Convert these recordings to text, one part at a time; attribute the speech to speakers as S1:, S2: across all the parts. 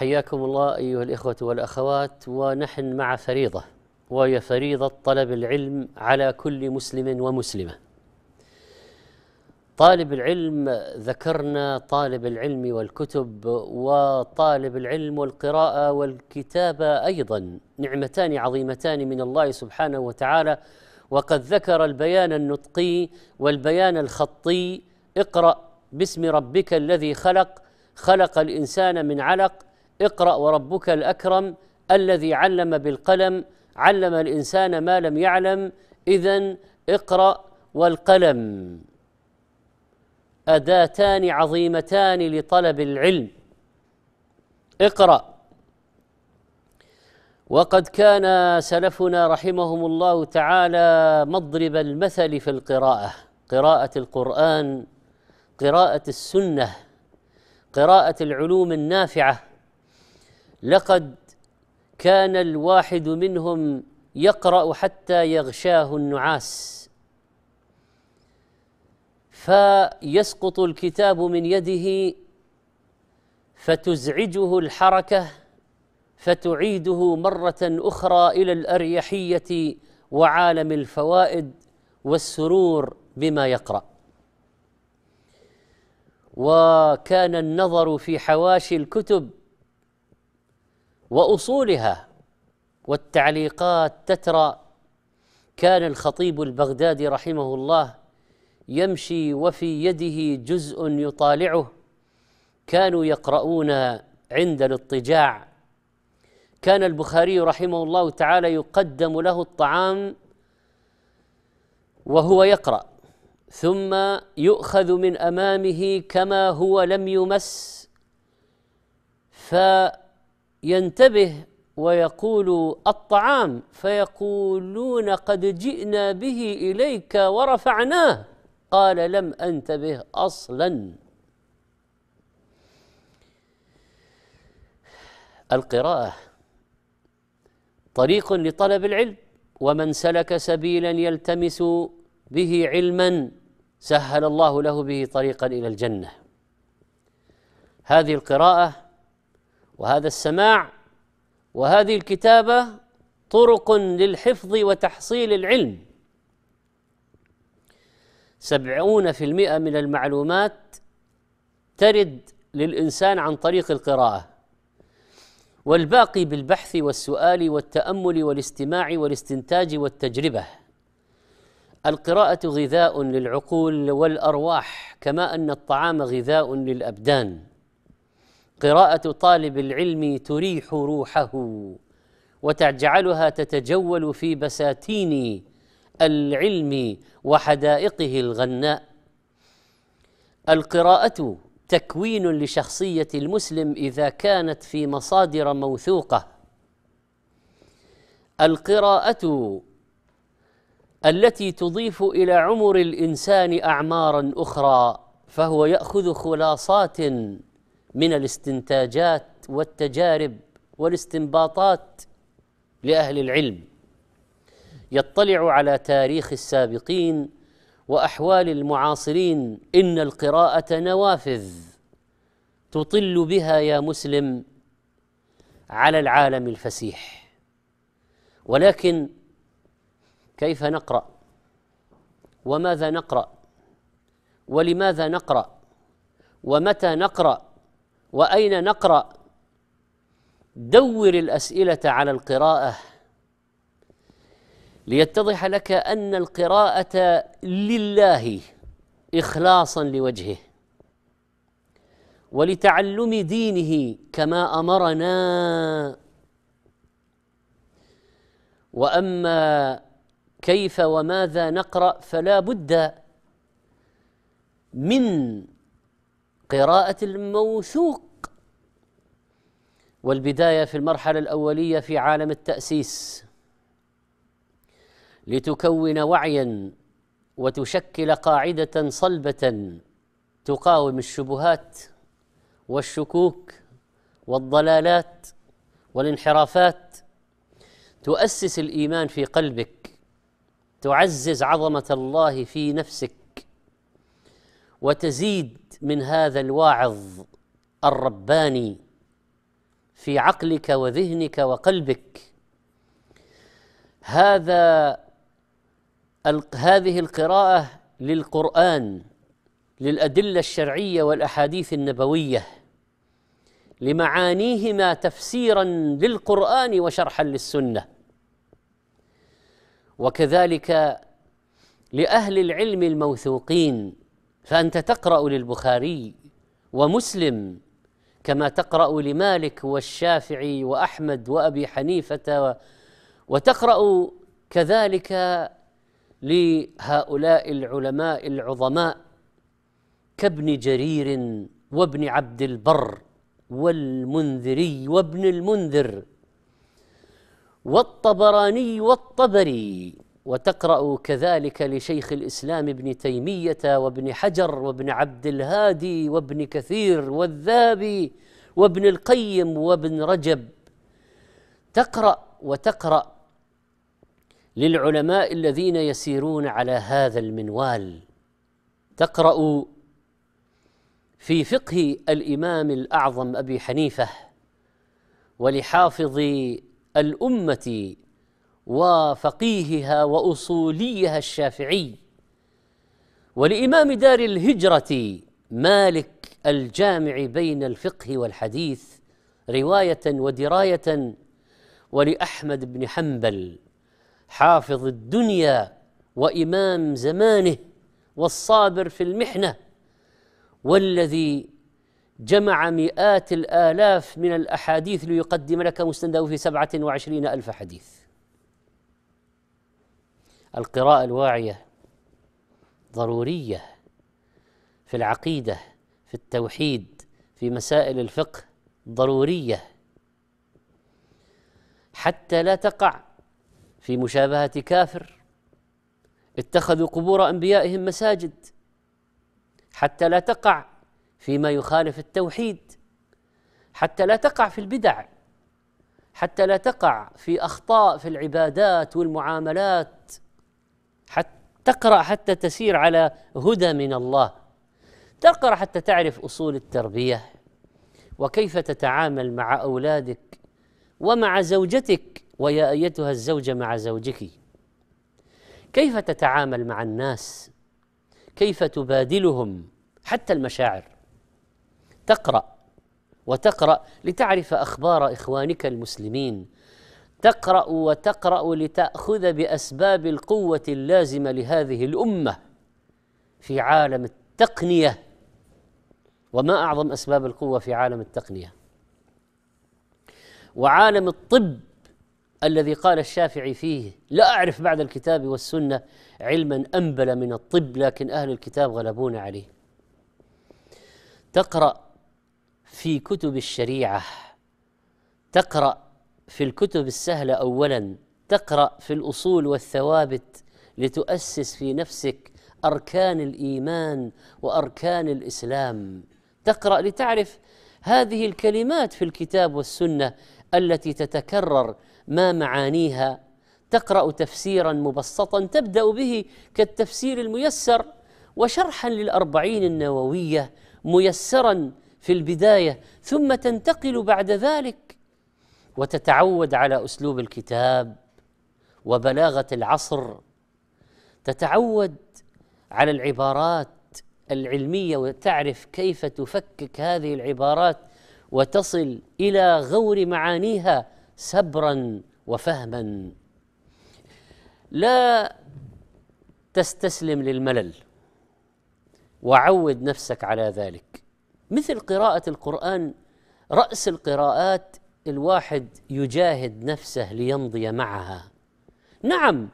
S1: حياكم الله أيها الإخوة والأخوات ونحن مع فريضة وهي فريضة طلب العلم على كل مسلم ومسلمة. طالب العلم ذكرنا طالب العلم والكتب وطالب العلم والقراءة والكتابه أيضا نعمتان عظيمتان من الله سبحانه وتعالى وقد ذكر البيان النطقي والبيان الخطي اقرأ باسم ربك الذي خلق خلق الإنسان من علق اقرأ وربك الأكرم الذي علم بالقلم علم الإنسان ما لم يعلم اذا اقرأ والقلم. أداتان عظيمتان لطلب العلم. اقرأ. وقد كان سلفنا رحمهم الله تعالى مضرب المثل في القراءة قراءة القرآن قراءة السنة قراءة العلوم النافعة. لقد كان الواحد منهم يقرأ حتى يغشاه النعاس. فيسقط الكتاب من يده فتزعجه الحركة فتعيده مرة أخرى إلى الأريحية وعالم الفوائد والسرور بما يقرأ. وكان النظر في حواشي الكتب وأصولها والتعليقات تترى كان الخطيب البغدادي رحمه الله يمشي وفي يده جزء يطالعه كانوا يقرؤون عند الاضطجاع كان البخاري رحمه الله تعالى يقدم له الطعام وهو يقرأ ثم يؤخذ من أمامه كما هو لم يمس فينتبه ويقول الطعام فيقولون قد جئنا به إليك ورفعناه. قال لم أنتبه أصلا. القراءة طريق لطلب العلم ومن سلك سبيلا يلتمس به علما سهل الله له به طريقا إلى الجنة. هذه القراءة وهذا السماع وهذه الكتابة طرق للحفظ وتحصيل العلم. سبعون في المئة من المعلومات ترد للإنسان عن طريق القراءة والباقي بالبحث والسؤال والتأمل والاستماع والاستنتاج والتجربة. القراءة غذاء للعقول والأرواح كما أن الطعام غذاء للأبدان. قراءة طالب العلم تريح روحه وتجعلها تتجول في بساتين العلم وحدائقه الغناء. القراءة تكوين لشخصية المسلم إذا كانت في مصادر موثوقة. القراءة التي تضيف إلى عمر الإنسان أعمارا أخرى فهو يأخذ خلاصات من الاستنتاجات والتجارب والاستنباطات لأهل العلم يطلع على تاريخ السابقين وأحوال المعاصرين إن القراءة نوافذ تطل بها يا مسلم على العالم الفسيح. ولكن كيف نقرأ؟ وماذا نقرأ؟ ولماذا نقرأ؟ ومتى نقرأ؟ وأين نقرأ؟ دور الأسئلة على القراءة. ليتضح لك أن القراءة لله اخلاصا لوجهه ولتعلم دينه كما أمرنا. وأما كيف وماذا نقرأ فلا بد من قراءة الموثوق والبداية في المرحلة الأولية في عالم التأسيس. لتكون وعيا وتشكل قاعدة صلبة تقاوم الشبهات والشكوك والضلالات والانحرافات. تؤسس الإيمان في قلبك تعزز عظمة الله في نفسك وتزيد من هذا الواعظ الرباني في عقلك وذهنك وقلبك. هذا هذه القراءة للقرآن للأدلة الشرعية والأحاديث النبوية لمعانيهما تفسيرا للقرآن وشرحا للسنة. وكذلك لأهل العلم الموثوقين فأنت تقرأ للبخاري ومسلم كما تقرأ لمالك والشافعي وأحمد وأبي حنيفة وتقرأ كذلك لهؤلاء العلماء العظماء كابن جرير وابن عبد البر والمنذري وابن المنذر والطبراني والطبري. وتقرأ كذلك لشيخ الإسلام ابن تيمية وابن حجر وابن عبد الهادي وابن كثير والذابي وابن القيم وابن رجب. تقرأ وتقرأ للعلماء الذين يسيرون على هذا المنوال. تقرأ في فقه الإمام الأعظم أبي حنيفة ولحافظ الأمة وفقيهها وأصوليها الشافعي. ولإمام دار الهجرة مالك الجامع بين الفقه والحديث رواية ودراية ولأحمد بن حنبل حافظ الدنيا وإمام زمانه والصابر في المحنة والذي جمع مئات الآلاف من الأحاديث ليقدم لك مستنده في سبعة وعشرين ألف حديث. القراءة الواعية ضرورية في العقيدة في التوحيد في مسائل الفقه ضرورية. حتى لا تقع في مشابهة كافر اتخذوا قبور أنبيائهم مساجد. حتى لا تقع فيما يخالف التوحيد. حتى لا تقع في البدع. حتى لا تقع في أخطاء في العبادات والمعاملات. حتى تقرأ حتى تسير على هدى من الله. تقرأ حتى تعرف أصول التربية. وكيف تتعامل مع أولادك ومع زوجتك. ويا أيتها الزوجه مع زوجك. كيف تتعامل مع الناس. كيف تبادلهم حتى المشاعر. تقرأ وتقرأ لتعرف أخبار إخوانك المسلمين. تقرأ وتقرأ لتأخذ بأسباب القوة اللازمة لهذه الأمة في عالم التقنية. وما أعظم أسباب القوة في عالم التقنية؟ وعالم الطب الذي قال الشافعي فيه لا أعرف بعد الكتاب والسنة علما أنبل من الطب لكن أهل الكتاب غلبونا عليه. تقرأ في كتب الشريعة تقرأ في الكتب السهلة اولا تقرأ في الأصول والثوابت لتؤسس في نفسك أركان الإيمان وأركان الإسلام. تقرأ لتعرف هذه الكلمات في الكتاب والسنة التي تتكرر ما معانيها. تقرأ تفسيرا مبسطا تبدأ به كالتفسير الميسر وشرحا للأربعين النووية ميسرا في البداية ثم تنتقل بعد ذلك وتتعود على أسلوب الكتاب وبلاغة العصر تتعود على العبارات العلمية وتعرف كيف تفكك هذه العبارات وتصل إلى غور معانيها سبرا وفهما. لا تستسلم للملل وعود نفسك على ذلك. مثل قراءة القرآن رأس القراءات الواحد يجاهد نفسه ليمضي معها. نعم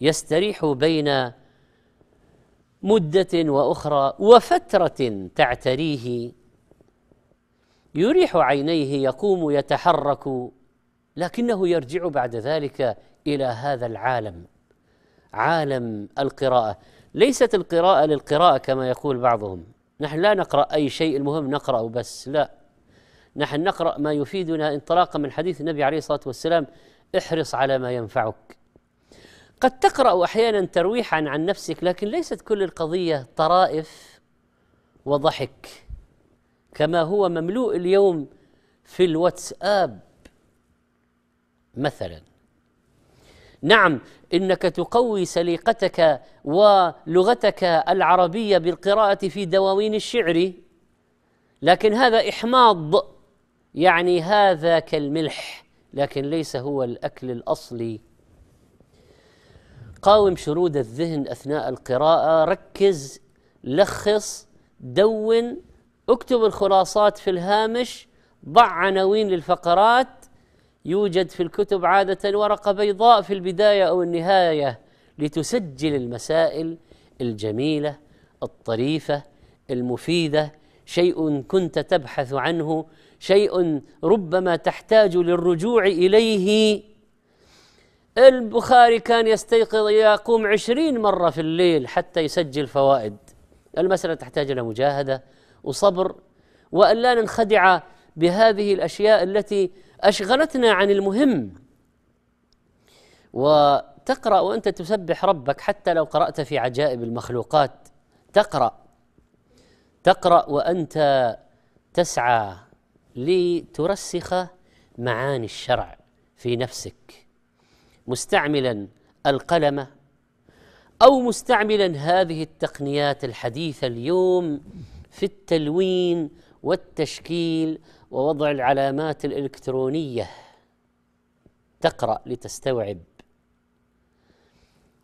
S1: يستريح بين مدة وأخرى وفترة تعتريه. يريح عينيه يقوم يتحرك لكنه يرجع بعد ذلك إلى هذا العالم عالم القراءة. ليست القراءة للقراءة كما يقول بعضهم. نحن لا نقرأ أي شيء المهم نقرأ بس لا. نحن نقرأ ما يفيدنا انطلاقا من حديث النبي عليه الصلاة والسلام احرص على ما ينفعك. قد تقرأ أحيانا ترويحا عن نفسك لكن ليست كل القضية طرائف وضحك كما هو مملوء اليوم في الواتساب مثلا. نعم إنك تقوي سليقتك ولغتك العربية بالقراءة في دواوين الشعر لكن هذا إحماض يعني هذا كالملح لكن ليس هو الأكل الأصلي. قاوم شرود الذهن أثناء القراءة ركز لخص دون اكتب الخلاصات في الهامش ضع عناوين للفقرات. يوجد في الكتب عادة ورقة بيضاء في البداية أو النهاية لتسجل المسائل الجميلة الطريفة المفيدة. شيء كنت تبحث عنه شيء ربما تحتاج للرجوع إليه. البخاري كان يستيقظ يقوم عشرين مرة في الليل حتى يسجل فوائد. المسألة تحتاج إلى مجاهدة وصبر وأن لا ننخدع بهذه الأشياء التي أشغلتنا عن المهم. وتقرأ وأنت تسبح ربك حتى لو قرأت في عجائب المخلوقات. تقرأ. تقرأ وأنت تسعى لترسخ معاني الشرع في نفسك. مستعملا القلم أو مستعملا هذه التقنيات الحديثة اليوم في التلوين والتشكيل ووضع العلامات الإلكترونية. تقرأ لتستوعب.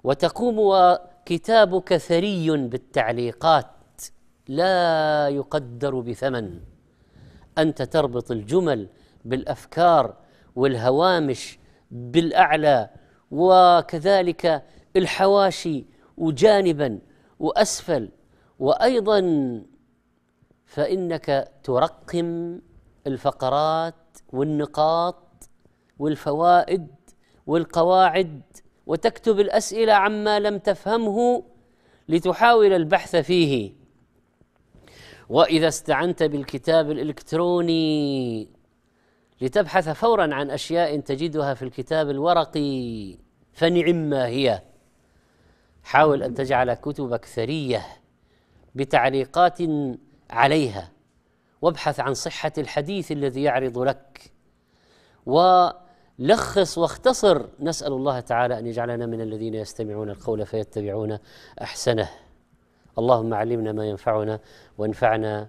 S1: وتقوم وكتابك ثري بالتعليقات. لا يقدر بثمن. أنت تربط الجمل بالأفكار والهوامش بالأعلى وكذلك الحواشي وجانبا وأسفل. وأيضا فإنك ترقم الفقرات والنقاط والفوائد والقواعد وتكتب الأسئلة عما لم تفهمه لتحاول البحث فيه. وإذا استعنت بالكتاب الإلكتروني لتبحث فورا عن أشياء تجدها في الكتاب الورقي فنعم ما هي. حاول أن تجعل كتبك ثرية بتعليقات عليها وابحث عن صحة الحديث الذي يعرض لك. ولخص واختصر نسأل الله تعالى أن يجعلنا من الذين يستمعون القول فيتبعون أحسنه. اللهم علمنا ما ينفعنا وانفعنا